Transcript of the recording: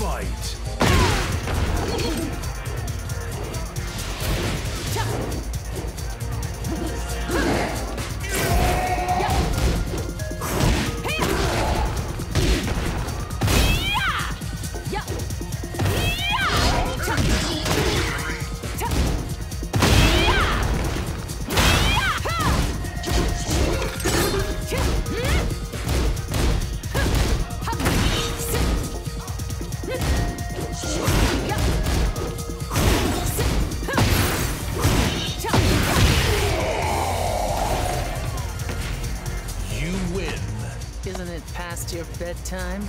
Fight! Isn't it past your bedtime?